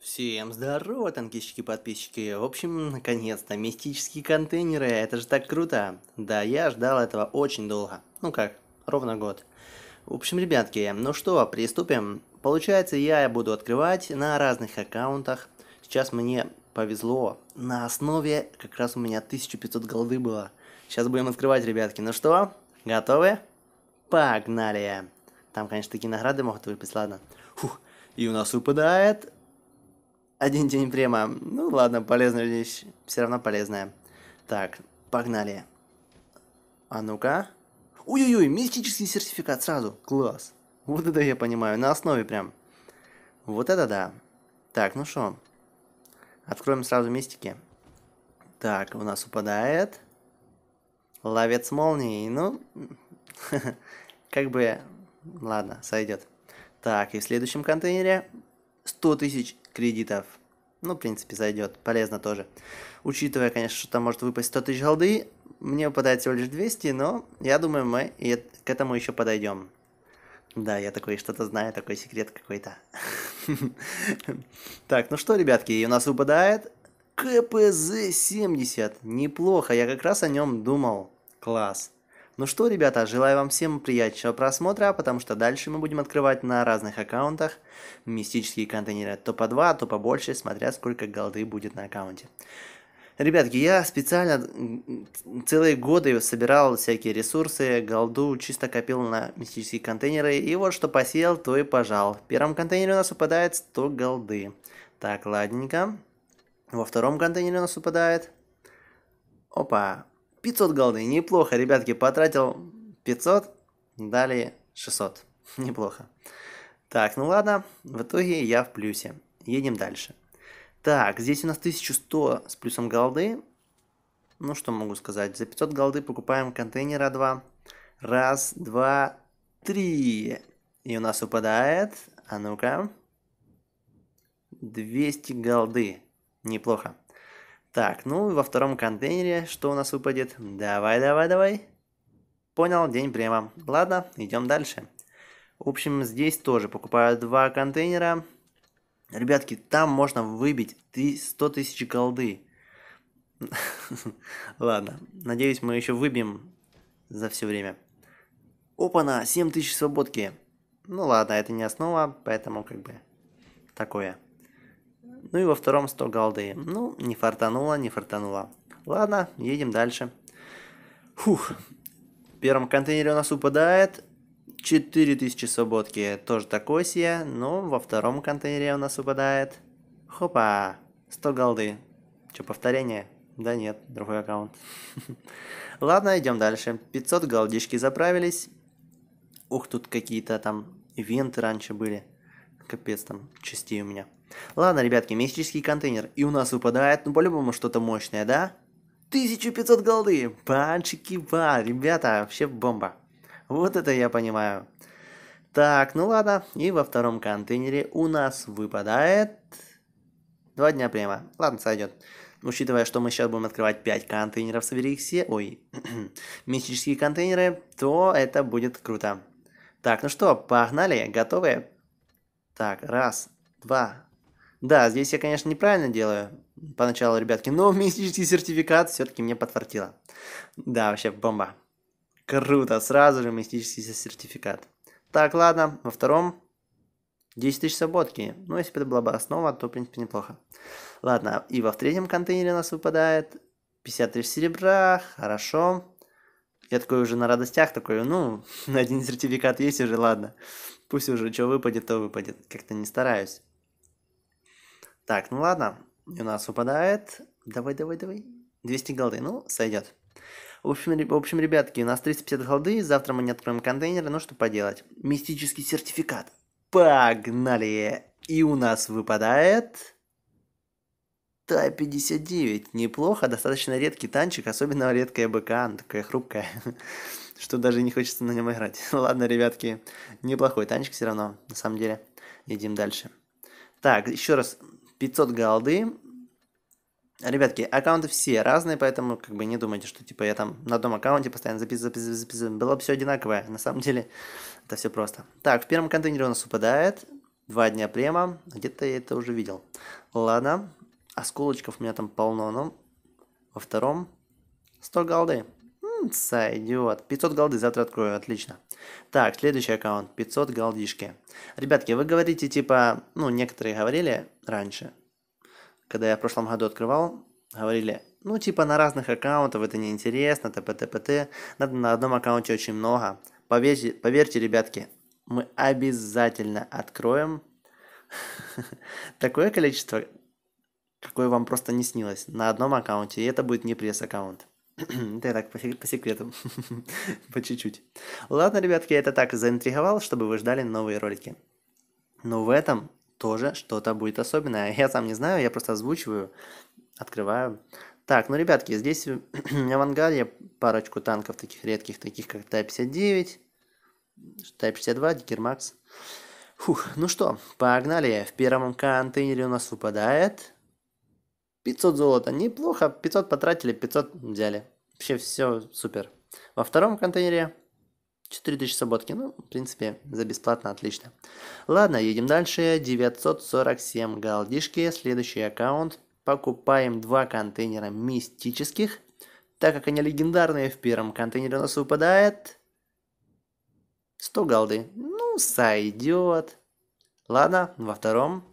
Всем здорово, танкистики-подписчики. В общем, наконец-то, мистические контейнеры, это же так круто. Да, я ждал этого очень долго. Ну как, ровно год. В общем, ребятки, ну что, приступим. Получается, я буду открывать на разных аккаунтах. Сейчас мне повезло. На основе как раз у меня 1500 голды было. Сейчас будем открывать, ребятки. Ну что, готовы? Погнали! Там, конечно, такие награды могут выпасть, ладно. Фух. И у нас выпадает один день према. Ну ладно, полезная вещь. Все равно полезная. Так, погнали. А ну-ка. Ой-ой-ой, мистический сертификат сразу. Класс. Вот это я понимаю, на основе прям. Вот это да. Так, ну что. Откроем сразу мистики. Так, у нас упадает. Ловец молнии. Ну, как бы... Ладно, сойдет. Так, и в следующем контейнере 100 тысяч кредитов. Ну, в принципе, зайдет. Полезно тоже. Учитывая, конечно, что там может выпасть 100 тысяч голды, мне выпадает всего лишь 200, но я думаю, мы и к этому еще подойдем. Да, я такой что-то знаю, такой секрет какой-то. Так, ну что, ребятки, у нас выпадает КПЗ-70. Неплохо, я как раз о нем думал. Класс. Ну что, ребята, желаю вам всем приятного просмотра, потому что дальше мы будем открывать на разных аккаунтах мистические контейнеры. То по 2, то побольше, смотря сколько голды будет на аккаунте. Ребятки, я специально целые годы собирал всякие ресурсы, голду, чисто копил на мистические контейнеры, и вот что посеял, то и пожал. В первом контейнере у нас выпадает 100 голды. Так, ладненько. Во втором контейнере у нас выпадает... Опа, 500 голды, неплохо, ребятки, потратил 500, дали 600, неплохо. Так, ну ладно, в итоге я в плюсе. Едем дальше. Так, здесь у нас 1100 с плюсом голды. Ну, что могу сказать. За 500 голды покупаем контейнера 2. Раз, два, три. И у нас упадает, а ну-ка, 200 голды. Неплохо. Так, ну и во втором контейнере что у нас выпадет? Давай, давай, давай. Понял, день према. Ладно, идем дальше. В общем, здесь тоже покупаю два контейнера. Ребятки, там можно выбить 100 тысяч голды. Ладно, надеюсь, мы еще выбьем за все время. Опа-на, 7 тысяч свободки. Ну ладно, это не основа, поэтому как бы такое. Ну и во втором 100 голды. Ну, не фартануло, не фартануло. Ладно, едем дальше. Фух. В первом контейнере у нас упадает 4000 свободки. Тоже такой себе. Но во втором контейнере у нас упадает... Хопа! 100 голды. Что, повторение? Да нет, другой аккаунт. Ладно, идем дальше. 500 голдишки заправились. Ух, тут какие-то там ивенты раньше были. Капец там частей у меня. Ладно, ребятки, мистический контейнер. И у нас выпадает, ну, по-любому что-то мощное, да? 1500 голды! Панчики ба, ребята, вообще бомба. Вот это я понимаю. Так, ну ладно. И во втором контейнере у нас выпадает... Два дня прямо. Ладно, сойдет. Учитывая, что мы сейчас будем открывать 5 контейнеров с все, ой, мистические контейнеры, то это будет круто. Так, ну что, погнали, готовы? Так, раз, два, да, здесь я, конечно, неправильно делаю поначалу, ребятки, но мистический сертификат все-таки мне подфартило. Да, вообще бомба. Круто, сразу же мистический сертификат. Так, ладно, во втором 10 тысяч свободки. Ну, если бы это была бы основа, то, в принципе, неплохо. Ладно, и во в третьем контейнере у нас выпадает 50 тысяч серебра, хорошо. Я такой уже на радостях, такой, ну, один сертификат есть уже, ладно. Пусть уже что выпадет, то выпадет. Как-то не стараюсь. Так, ну ладно. У нас выпадает... Давай, давай, давай. 200 голды. Ну, сойдет. В общем, в общем, ребятки, у нас 350 голды. Завтра мы не откроем контейнеры. Ну, что поделать. Мистический сертификат. Погнали! И у нас выпадает... Т-59. Неплохо, достаточно редкий танчик, особенно редкая БК, она такая хрупкая, что даже не хочется на нем играть. Ладно, ребятки, неплохой танчик все равно, на самом деле. Идем дальше. Так, еще раз, 500 голды. Ребятки, аккаунты все разные, поэтому как бы не думайте, что типа я там на одном аккаунте постоянно записываю, записываю, записываю. Было бы все одинаковое. На самом деле это все просто. Так, в первом контейнере у нас упадает Два дня према. Где-то я это уже видел. Ладно. Осколочков у меня там полно, но во втором 100 голды. М, сойдет. 500 голды завтра открою, отлично. Так, следующий аккаунт. 500 голдишки. Ребятки, вы говорите, типа, ну, некоторые говорили раньше, когда я в прошлом году открывал, говорили, ну, типа, на разных аккаунтах это неинтересно, т.п. Надо на одном аккаунте очень много. Поверьте, поверьте, ребятки, мы обязательно откроем такое количество, какое вам просто не снилось, на одном аккаунте, и это будет не пресс-аккаунт. Это я так по, по секрету, по чуть-чуть. Ладно, ребятки, я это так заинтриговал, чтобы вы ждали новые ролики. Но в этом тоже что-то будет особенное. Я сам не знаю, я просто озвучиваю, открываю. Так, ну, ребятки, здесь у меня в ангаре парочку танков таких редких, таких как Т-59, Т-52, Дикермакс. Фух, ну что, погнали. В первом контейнере у нас выпадает 500 золота. Неплохо. 500 потратили, 500 взяли. Вообще все супер. Во втором контейнере 4000 свободки. Ну, в принципе, за бесплатно отлично. Ладно, едем дальше. 947 галдишки. Следующий аккаунт. Покупаем два контейнера мистических. Так как они легендарные, в первом контейнере у нас выпадает 100 голды. Ну, сойдет. Ладно, во втором.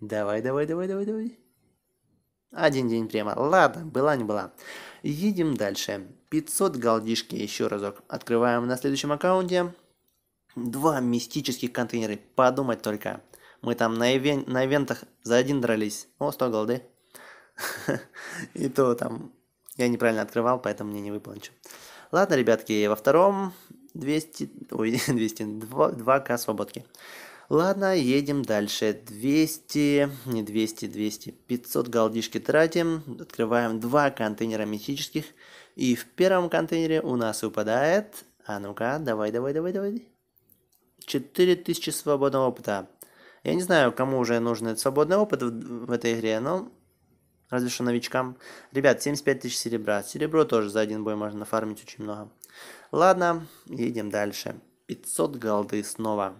Давай, давай, давай, давай, давай. Один день прямо. Ладно, была не была. Едем дальше. 500 галдишки еще разок. Открываем на следующем аккаунте. Два мистических контейнера. Подумать только. Мы там на, ивен... на ивентах за один дрались. О, 100 голды. И то там я неправильно открывал, поэтому мне не ничего. Ладно, ребятки, во втором 200... Ой, 200... 2, 2к свободки. Ладно, едем дальше. 200, не 200, 200, 500 галдишки тратим. Открываем два контейнера мистических. И в первом контейнере у нас выпадает... А ну-ка, давай, давай, давай, давай. 4000 свободного опыта. Я не знаю, кому уже нужен этот свободный опыт в, в этой игре, но разве что новичкам. Ребят, 75 тысяч серебра. Серебро тоже за один бой можно фармить очень много. Ладно, едем дальше. 500 голды снова.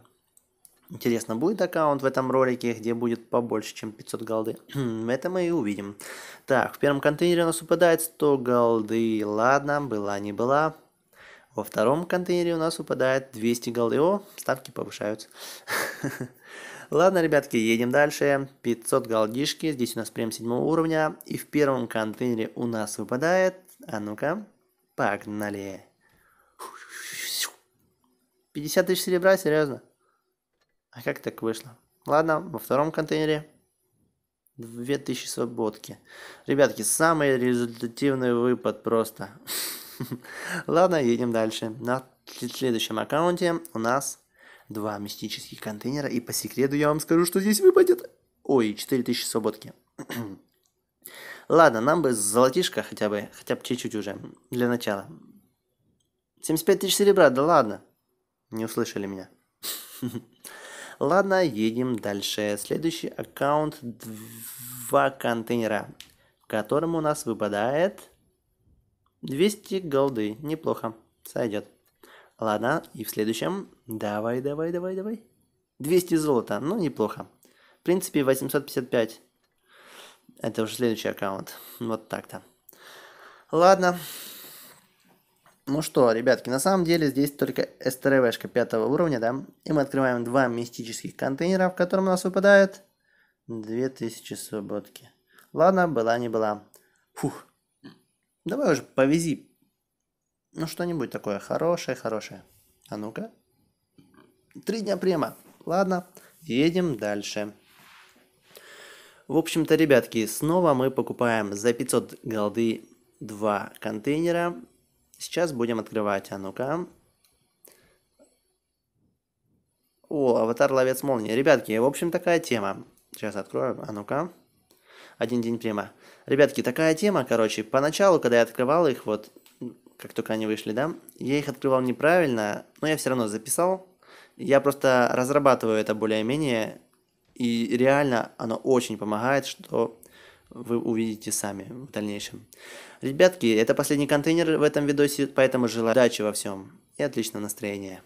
Интересно, будет аккаунт в этом ролике, где будет побольше, чем 500 голды? Это мы и увидим. Так, в первом контейнере у нас упадает 100 голды. Ладно, была не была. Во втором контейнере у нас упадает 200 голды. О, ставки повышаются. Ладно, ребятки, едем дальше. 500 голдишки. Здесь у нас прям 7 уровня. И в первом контейнере у нас выпадает... А ну-ка, погнали. 50 тысяч серебра, серьезно? А как так вышло? Ладно, во втором контейнере 2000 свободки. Ребятки, самый результативный выпад просто. Ладно, едем дальше. На следующем аккаунте у нас два мистических контейнера. И по секрету я вам скажу, что здесь выпадет... Ой, 4000 свободки. Ладно, нам бы золотишко хотя бы, хотя бы чуть-чуть уже, для начала. 75 тысяч серебра, да ладно. Не услышали меня. Ладно, едем дальше. Следующий аккаунт. Два контейнера, в котором у нас выпадает 200 голды. Неплохо. Сойдет. Ладно, и в следующем... Давай, давай, давай, давай. 200 золота. Ну, неплохо. В принципе, 855. Это уже следующий аккаунт. Вот так-то. Ладно. Ну что, ребятки, на самом деле здесь только СТРВшка пятого уровня, да? И мы открываем два мистических контейнера, в котором у нас выпадает 2000 свободки. Ладно, была не была. Фух. Давай уже повези. Ну что-нибудь такое хорошее, хорошее. А ну-ка. Три дня према. Ладно, едем дальше. В общем-то, ребятки, снова мы покупаем за 500 голды два контейнера Сейчас будем открывать. А ну-ка. О, аватар ловец молнии. Ребятки, в общем, такая тема. Сейчас открою. А ну-ка. Один день прямо. Ребятки, такая тема, короче. Поначалу, когда я открывал их, вот, как только они вышли, да, я их открывал неправильно, но я все равно записал. Я просто разрабатываю это более-менее, и реально оно очень помогает, что вы увидите сами в дальнейшем. Ребятки, это последний контейнер в этом видосе, поэтому желаю удачи во всем и отличного настроения.